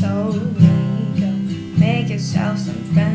Told me, go make yourself some friends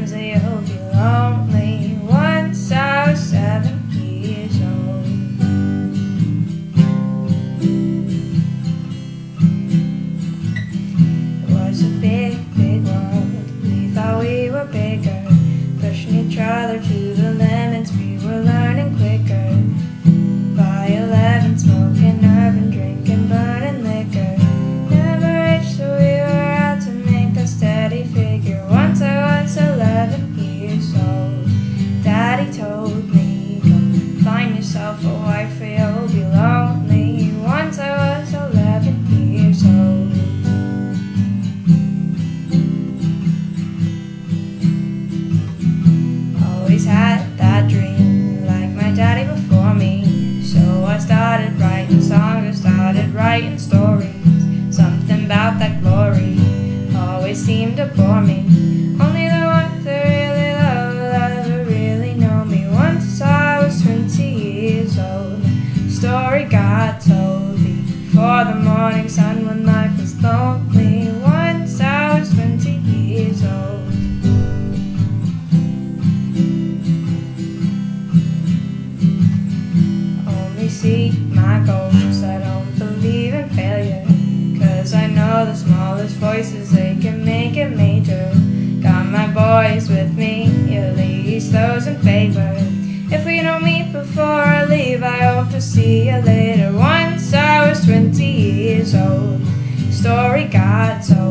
Always had that dream, like my daddy before me. So I started writing songs, I started writing stories. Something about that glory always seemed to bore me. Only the ones that really love ever really know me. Once I was 20 years old, story God told me. For the morning sun when life was lonely. My goals. I don't believe in failure. Cause I know the smallest voices, they can make it major. Got my boys with me, at least those in favor. If we don't meet before I leave, I hope to see you later. Once I was 20 years old, story got told.